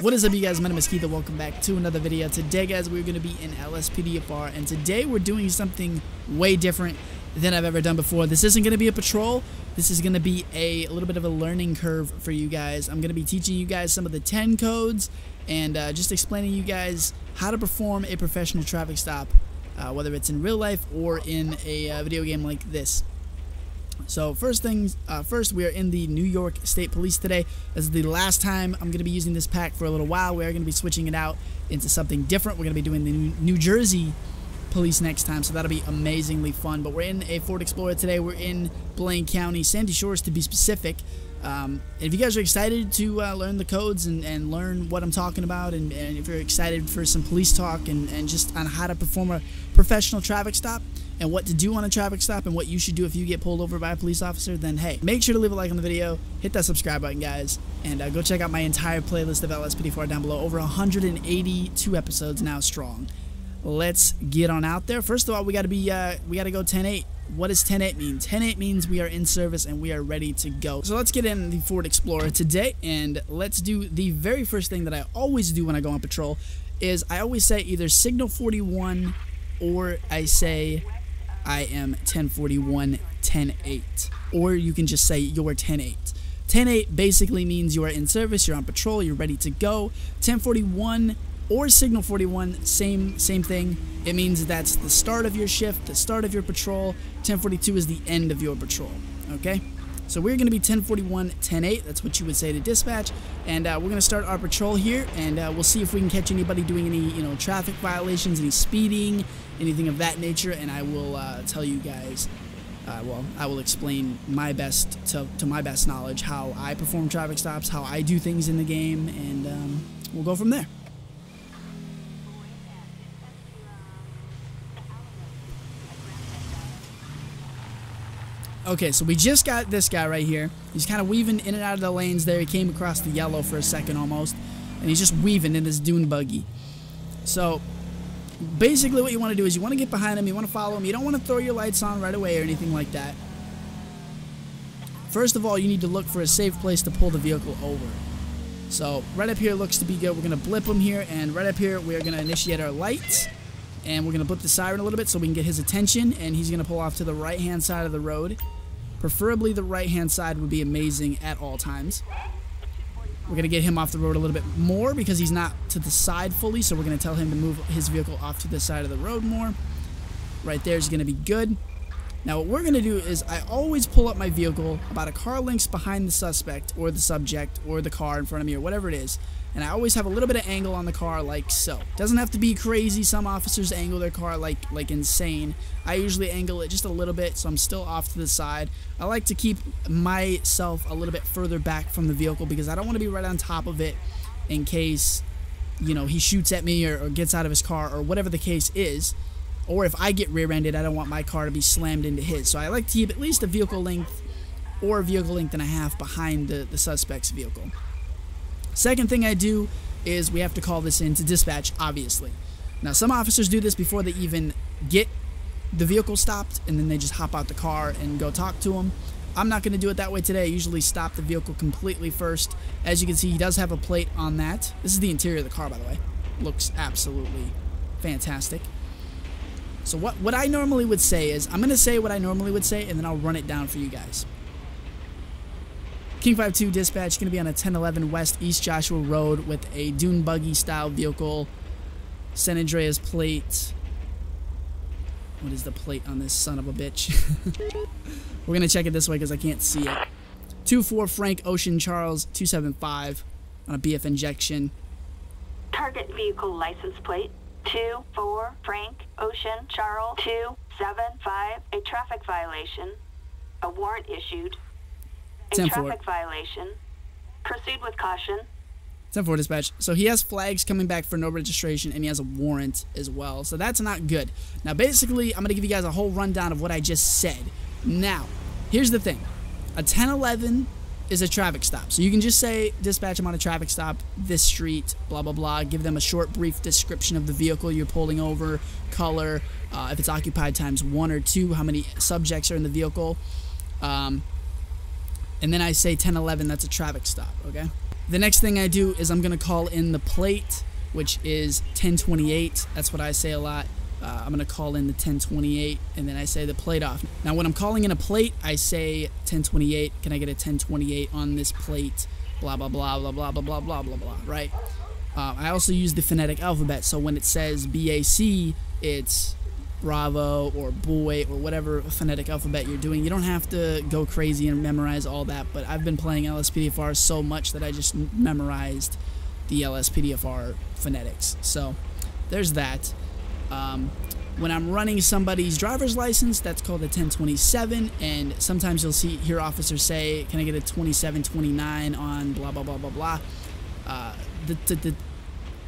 What is up you guys, my name is Keith and welcome back to another video. Today guys, we're going to be in LSPDFR and today we're doing something way different than I've ever done before. This isn't going to be a patrol, this is going to be a, a, little bit of a learning curve for you guys. I'm going to be teaching you guys some of the 10 codes and uh, just explaining you guys how to perform a professional traffic stop, uh, whether it's in real life or in a uh, video game like this. So first things uh, first, we are in the New York State Police today. This is the last time I'm going to be using this pack for a little while. We are going to be switching it out into something different. We're going to be doing the New Jersey Police next time, so that'll be amazingly fun. But we're in a Ford Explorer today. We're in Blaine County, Sandy Shores to be specific. Um, if you guys are excited to uh, learn the codes and, and, learn what I'm talking about, and, and, if you're excited for some police talk and, and just on how to perform a professional traffic stop, and what to do on a traffic stop and what you should do if you get pulled over by a police officer, then hey, make sure to leave a like on the video, hit that subscribe button, guys, and uh, go check out my entire playlist of LSPDFR down below. Over 182 episodes now strong. Let's get on out there. First of all, we got to be uh, we got to go 10-8. What does 10-8 mean? 10-8 means we are in service and we are ready to go. So let's get in the Ford Explorer today and let's do the very first thing that I always do when I go on patrol is I always say either signal 41 or I say I am 1041 108. Or you can just say you're 108. 108 basically means you are in service, you're on patrol, you're ready to go. 1041 or signal 41 same same thing it means that's the start of your shift the start of your patrol 1042 is the end of your patrol okay so we're going to be 1041 108 that's what you would say to dispatch and uh, we're going to start our patrol here and uh, we'll see if we can catch anybody doing any you know traffic violations any speeding anything of that nature, and I will uh, tell you guys. Uh, well, I will explain my best to, to my best knowledge how I perform traffic stops, how I do things in the game, and um, we'll go from there. Okay, so we just got this guy right here. He's kind of weaving in and out of the lanes there. He came across the yellow for a second almost, and he's just weaving in his dune buggy. So basically what you want to do is you want to get behind him, you want to follow him, you don't want to throw your lights on right away or anything like that. First of all, you need to look for a safe place to pull the vehicle over. So right up here looks to be good. We're going to blip him here, and right up here we are going to initiate our lights, and we're going to blip the siren a little bit so we can get his attention, and he's going to pull off to the right-hand side of the road. Preferably the right-hand side would be amazing at all times. We're going to get him off the road a little bit more because he's not to the side fully, so we're going to tell him to move his vehicle off to the side of the road more. Right there is going to be good. Now what we're going to do is I always pull up my vehicle about a car length behind the suspect or the subject or the car in front of me or whatever it is and I always have a little bit of angle on the car like so. Doesn't have to be crazy. Some officers angle their car like like insane. I usually angle it just a little bit so I'm still off to the side. I like to keep myself a little bit further back from the vehicle because I don't want to be right on top of it in case you know he shoots at me or, or gets out of his car or whatever the case is. Or if I get rear-ended, I don't want my car to be slammed into his. So I like to keep at least a vehicle length or a vehicle length and a half behind the, the suspect's vehicle. Second thing I do is we have to call this in to dispatch, obviously. Now, some officers do this before they even get the vehicle stopped, and then they just hop out the car and go talk to them. I'm not going to do it that way today. I usually stop the vehicle completely first. As you can see, he does have a plate on that. This is the interior of the car, by the way. Looks absolutely fantastic. So what, what I normally would say is, I'm going to say what I normally would say, and then I'll run it down for you guys. King 52 dispatch going to be on a 1011 West East Joshua Road with a dune buggy style vehicle. San Andreas plate. What is the plate on this son of a bitch? We're going to check it this way because I can't see it. 2-4 Frank Ocean Charles 275 on a BF injection. Target vehicle license plate 2-4 Frank Ocean Charles 275. A traffic violation. A warrant issued 10 traffic violation. Proceed with caution. 10 4 dispatch. So he has flags coming back for no registration and he has a warrant as well. So that's not good. Now, basically, I'm going to give you guys a whole rundown of what I just said. Now, here's the thing a 1011 is a traffic stop. So you can just say, dispatch, I'm on a traffic stop, this street, blah, blah, blah. Give them a short, brief description of the vehicle you're pulling over, color, uh, if it's occupied times one or two, how many subjects are in the vehicle. Um, and then I say 1011, that's a traffic stop, okay? the next thing I do is I'm to call in the plate, which is 1028. That's what I say a lot. Uh, I'm to call in the 1028 and then I say the plate off. Now, when I'm calling in a plate, I say 1028. Can I get a 1028 on this plate? Blah, blah, blah, blah, blah, blah, blah, blah, blah, blah, right? Uh, I also use the phonetic alphabet. So when it says BAC, it's Bravo or boy or whatever phonetic alphabet you're doing. You don't have to go crazy and memorize all that, but I've been playing LSPDFR so much that I just memorized the LSPDFR phonetics. So there's that. Um, when I'm running somebody's driver's license, that's called a 1027, and sometimes you'll see hear officers say, "Can I get a 2729 on blah blah blah blah blah." Uh, the, the, the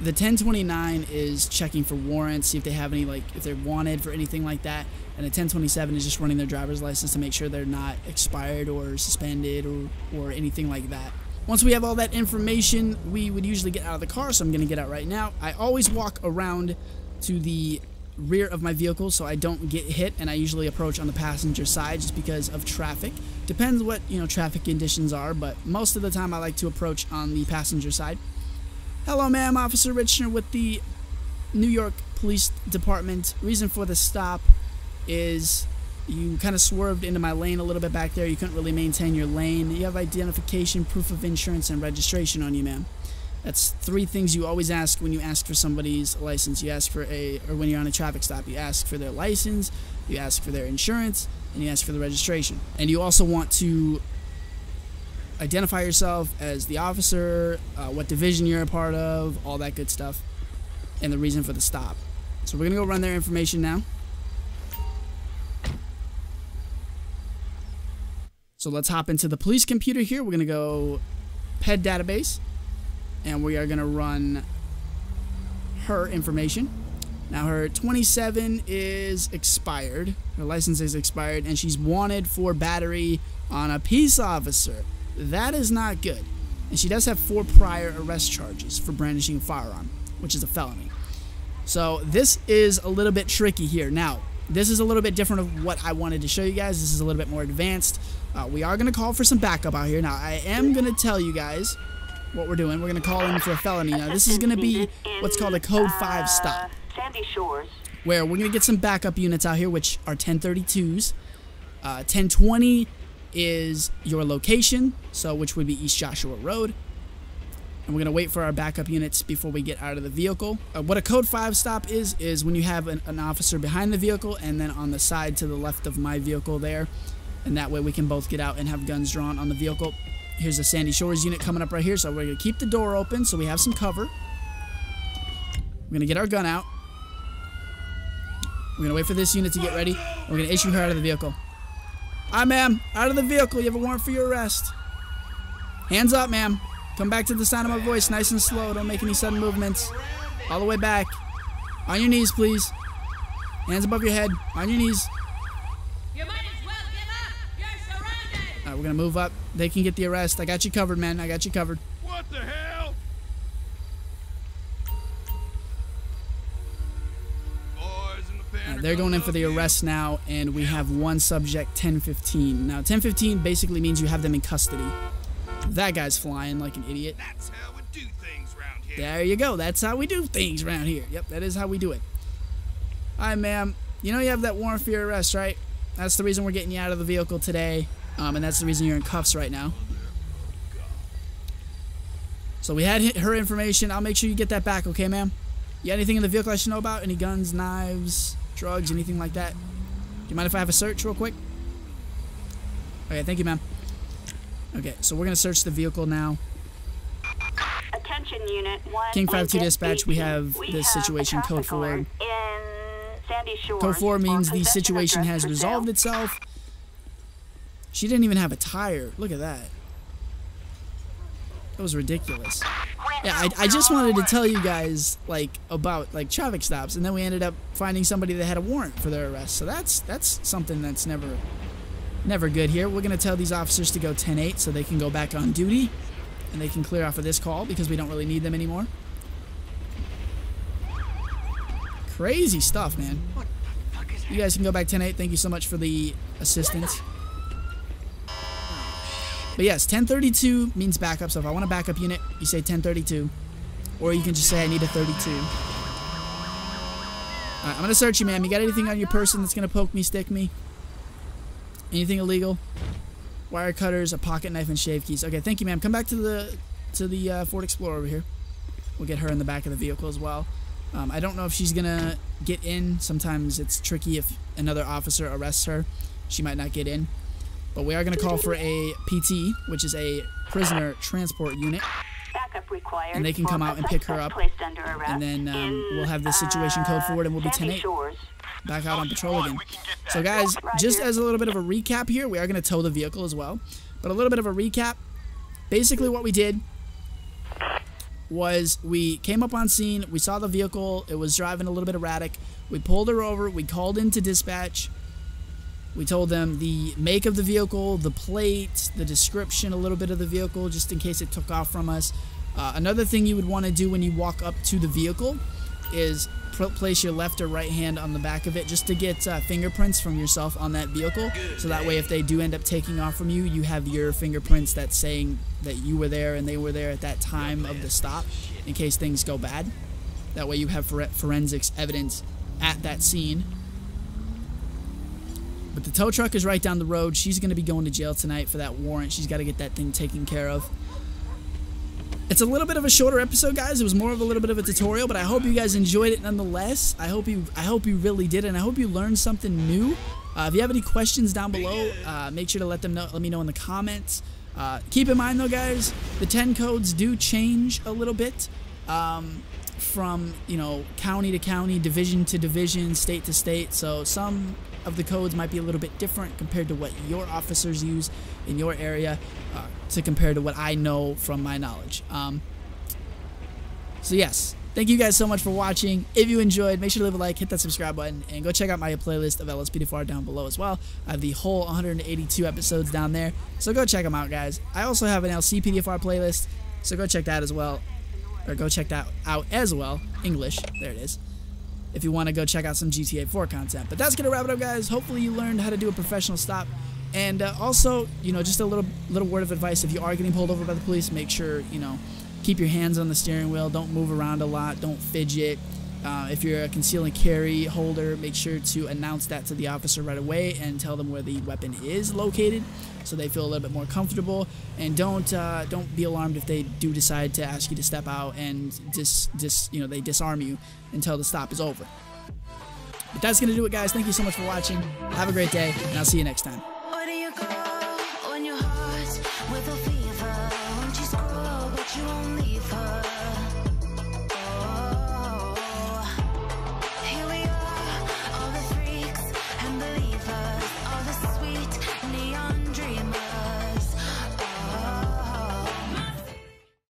the 1029 is checking for warrants, see if they have any, like, if they're wanted for anything like that. And the 1027 is just running their driver's license to make sure they're not expired or suspended or, or anything like that. Once we have all that information, we would usually get out of the car, so I'm going to get out right now. I always walk around to the rear of my vehicle so I don't get hit, and I usually approach on the passenger side just because of traffic. Depends what, you know, traffic conditions are, but most of the time I like to approach on the passenger side. Hello, ma'am. Officer Richner with the New York Police Department. Reason for the stop is you kind of swerved into my lane a little bit back there. You couldn't really maintain your lane. You have identification, proof of insurance, and registration on you, ma'am. That's three things you always ask when you ask for somebody's license. You ask for a, or when you're on a traffic stop, you ask for their license, you ask for their insurance, and you ask for the registration. And you also want to identify yourself as the officer, uh, what division you're a part of, all that good stuff, and the reason for the stop. So we're going to go run their information now. So let's hop into the police computer here. We're going to go PED database, and we are going to run her information. Now her 27 is expired. Her license is expired, and she's wanted for battery on a peace officer. That is not good. And she does have four prior arrest charges for brandishing a firearm, which is a felony. So this is a little bit tricky here. Now, this is a little bit different of what I wanted to show you guys. This is a little bit more advanced. Uh, we are going to call for some backup out here. Now, I am going to tell you guys what we're doing. We're going to call in for a felony. Now, this is going to be what's called a Code 5 stop. Sandy Shores. Where we're going to get some backup units out here, which are 1032s. Uh, 1020 is your location, so which would be East Joshua Road. And we're going to wait for our backup units before we get out of the vehicle. Uh, what a code 5 stop is, is when you have an, an, officer behind the vehicle and then on the side to the left of my vehicle there. And that way we can both get out and have guns drawn on the vehicle. Here's a Sandy Shores unit coming up right here, so we're going to keep the door open so we have some cover. We're going to get our gun out. We're going to wait for this unit to get ready. We're going to issue her out of the vehicle. Hi, ma'am. Out of the vehicle. You have a warrant for your arrest. Hands up, ma'am. Come back to the sound of my voice, nice and slow. Don't make any sudden movements. All the way back. On your knees, please. Hands above your head. On your knees. You might as well give up. You're surrounded. All right, we're going to move up. They can get the arrest. I got you covered, man. I got you covered. What the hell? They're going in for the arrest now, and we have one subject, 1015. Now, 1015 basically means you have them in custody. That guy's flying like an idiot. That's how we do things round here. There you go. That's how we do things around here. Yep, that is how we do it. Hi, ma'am. You know you have that warrant for your arrest, right? That's the reason we're getting you out of the vehicle today, um, and that's the reason you're in cuffs right now. So we had her information. I'll make sure you get that back, okay, ma'am? You got anything in the vehicle I should know about? Any guns, knives, drugs, anything like that? Do you mind if I have a search real quick? Okay, thank you, ma'am. Okay, so we're gonna search the vehicle now. Attention Unit 1. King 52 Agent dispatch, we have We this have situation, code traffic four. alert In Sandy Shores. Code 4 means the situation has resolved sale. itself. She didn't even have a tire. Look at that. That was ridiculous. Yeah, I, I just wanted to tell you guys like about like traffic stops, and then we ended up finding somebody that had a warrant for their arrest. So that's that's something that's never never good here. We're gonna tell these officers to go 10-8 so they can go back on duty, and they can clear off of this call because we don't really need them anymore. Crazy stuff, man. You guys can go back 10-8. Thank you so much for the assistance. But yes, 1032 means backup. So if I want a backup unit, you say 1032. Or you can just say I need a 32. Alright, I'm going to search you, ma'am. You got anything on your person that's going to poke me, stick me? Anything illegal? Wire cutters, a pocket knife, and shave keys. Okay, thank you, ma'am. Come back to the to the uh, Ford Explorer over here. We'll get her in the back of the vehicle as well. Um, I don't know if she's gonna get in. Sometimes it's tricky if another officer arrests her. She might not get in. But we are gonna call for a PT, which is a prisoner transport unit. Backup required. And they can come out and pick her up. And then, um, we'll have the situation code forward and we'll be uh, 10-8. Back out on patrol again. So guys, just as a little bit of a recap here, we are going to tow the vehicle as well. But a little bit of a recap. Basically what we did was we came up on scene, we saw the vehicle, it was driving a little bit erratic. We pulled her over, we called into dispatch. We told them the make of the vehicle, the plate, the description, a little bit of the vehicle, just in case it took off from us. Uh, another thing you would want to do when you walk up to the vehicle is pl- place your left or right hand on the back of it just to get uh, fingerprints from yourself on that vehicle. So that way, if they do end up taking off from you, you have your fingerprints that's saying that you were there and they were there at that time of the stop in case things go bad. That way, you have for- forensics evidence at that scene. But the tow truck is right down the road. She's going to be going to jail tonight for that warrant. She's got to get that thing taken care of. It's a little bit of a shorter episode, guys. It was more of a little bit of a tutorial, but I hope you guys enjoyed it nonetheless. I hope you, I hope you really did, and I hope you learned something new. Uh, if you have any questions down below, uh, make sure to let them know. Let me know in the comments. Uh, keep in mind, though, guys, the 10 codes do change a little bit um, from you know county to county, division to division, state to state. So some of the codes might be a little bit different compared to what your officers use in your area uh, to compare to what I know from my knowledge. Um, so yes, thank you guys so much for watching. If you enjoyed, make sure to leave a like, hit that subscribe button, and go check out my playlist of LSPDFR down below as well. I have the whole 182 episodes down there, so go check them out, guys. I also have an LCPDFR playlist, so go check that as well, or go check that out as well. English, there it is if you want to go check out some GTA 4 content. But that's gonna wrap it up, guys. Hopefully you learned how to do a professional stop. And uh, also, you know, just a little little word of advice: if you are getting pulled over by the police, make sure you know keep your hands on the steering wheel. Don't move around a lot. Don't fidget. Uh, if you're a conceal and carry holder, make sure to announce that to the officer right away and tell them where the weapon is located, so they feel a little bit more comfortable. And don't uh, don't be alarmed if they do decide to ask you to step out and dis, dis you know they disarm you until the stop is over. But that's gonna do it, guys. Thank you so much for watching. Have a great day, and I'll see you next time.